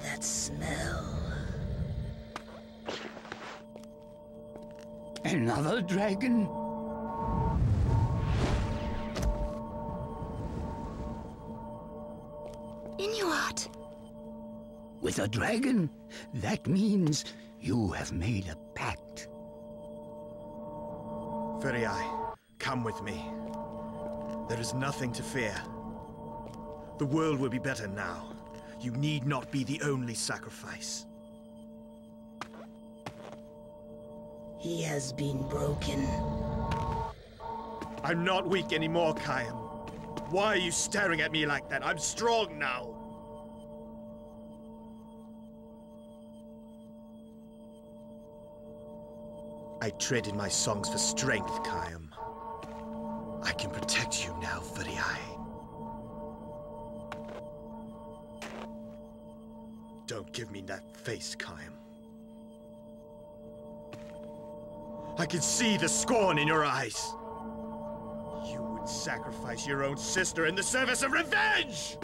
That smell. Another dragon? Inuart! With a dragon? That means you have made a pact. Furiae, come with me. There is nothing to fear. The world will be better now. You need not be the only sacrifice. He has been broken. I'm not weak anymore, Caim. Why are you staring at me like that? I'm strong now. I traded my songs for strength, Caim. I can protect you now, Furiae. Don't give me that face, Caim. I can see the scorn in your eyes. You would sacrifice your own sister in the service of revenge!